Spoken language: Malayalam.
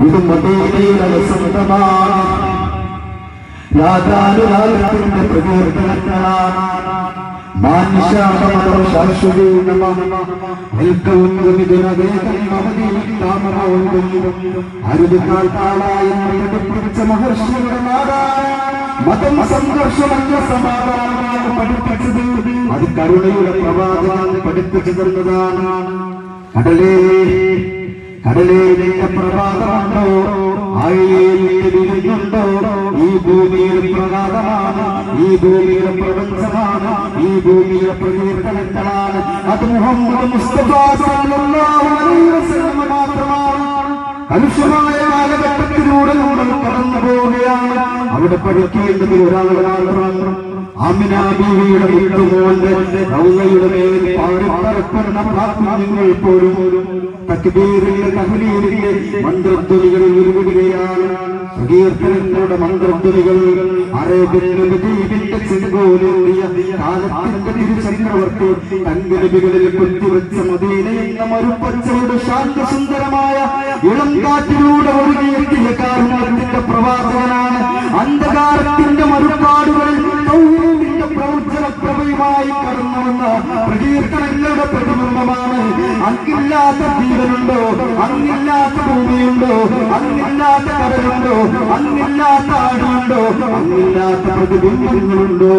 ഇത് മദീനയുടെ സ്വന്തമാണ് രാജാനുരാഗത്തിന്റെ പ്രകീർത്തനങ്ങളാണ് മാനുഷാമതം അരുതുകാട്ടാളായ പഠിപ്പിച്ച മഹർഷിയുടെ നാടായ മതം സംഘർഷമല്ല സമാധാനമാണ് പഠിപ്പിച്ചത് അത് കരുണയുടെ പ്രവാചകൻ പഠിപ്പിച്ചു തന്നതാണ് കടലേ കടലേ നിന്റെ പ്രഭാതമുണ്ടോ ഈ ഭൂമിയുടെ പ്രഭാതമാണ് ഈ ഭൂമിയുടെ പ്രപഞ്ചമാണ് ഈ ഭൂമിയുടെ പ്രകീർത്തനങ്ങളാണ്. അത് മുഹമ്മദ് മുസ്തഫ സല്ലല്ലാഹു കലുഷമായ കാലഘട്ടത്തിലൂടെ നമ്മൾ കടന്നു പോവുകയാണ്. അവിടെ പഠിക്കേണ്ടത് ഒരാൾ മാത്രം. വീട്ടുപോലെ ബീവിയുടെ മുട്ടുമോന്റെ റൗലയുടെ പ്രാർത്ഥനകൾ പോലും തക്ബീറിന്റെ തഹ്ലീലിന്റെ മന്ത്രധ്വനികളിൽ സങ്കീർത്തനങ്ങളുടെ മന്ത്രധ്വനികൾ അറേബ്യൻ വിജീവിന്റെ ചെങ്കോലേറിയ കാലത്തിന്റെ തിരുചക്രവർത്തി തന്റെ ലിപികളിൽ കുത്തിവെച്ച മദീന എന്ന മരുപ്പച്ചയുടെ ശാന്തസുന്ദരമായ ഇളം കാറ്റിലൂടെ ഒഴുകിയെത്തിയ കാരുണ്യത്തിന്റെ പ്രവാചകനാണ്. അന്ധകാരത്തിന്റെ തൗഹീദിന്റെ പ്രവർത്തന പ്രഭയുമായി കടന്നു വന്ന പ്രകീർത്തനങ്ങളുടെ പ്രതിബിംബമാണ്. അങ്ങില്ലാത്ത ജീവനുണ്ടോ? അങ്ങില്ലാത്ത ഭൂമിയുണ്ടോ? അന്നില്ലാത്ത കടലുണ്ടോ? അന്നില്ലാത്ത ആടുണ്ടോ? അന്നില്ലാത്ത പ്രതിബിംബങ്ങളുണ്ടോ?